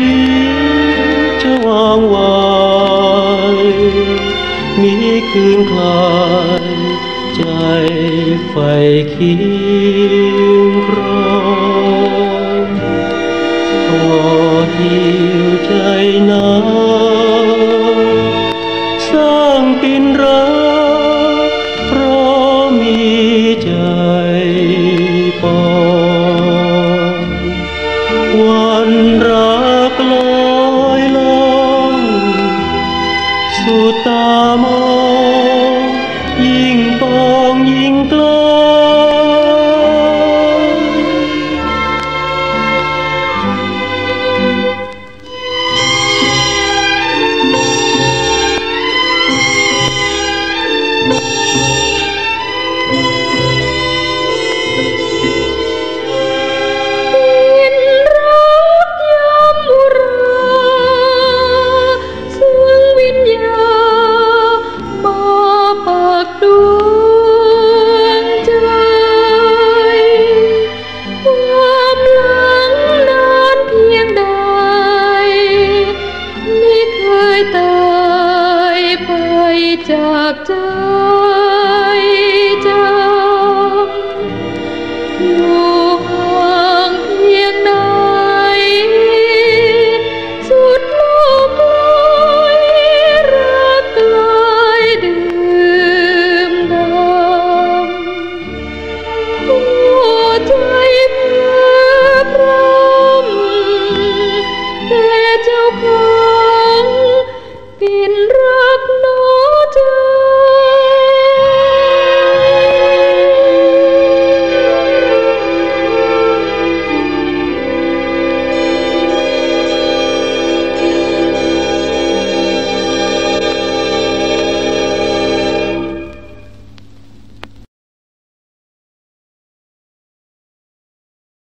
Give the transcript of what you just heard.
วิตจะวางวายมีคืนคลายใจไฟเคียงครองขอหิวใจนั้นสร้างปินรักเพราะมีใจปอง อ doctor.